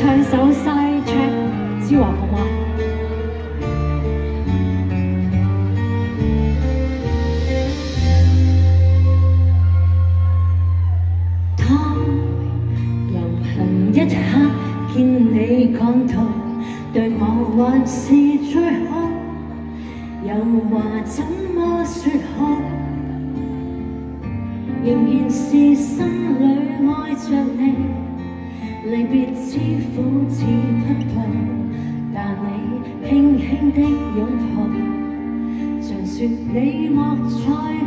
唱首《Side Track》，之华好吗？当流行一刻见你赶逃，对我还是最好。有话怎么说好？仍然是心里爱着你。离别之苦似不破，但你轻轻的拥抱，像说你莫再。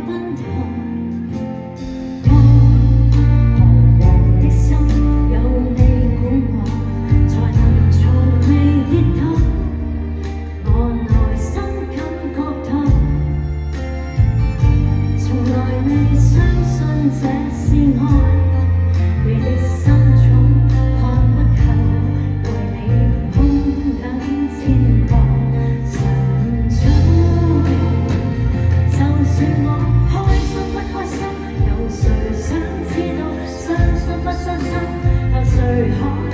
不伤心，但谁可？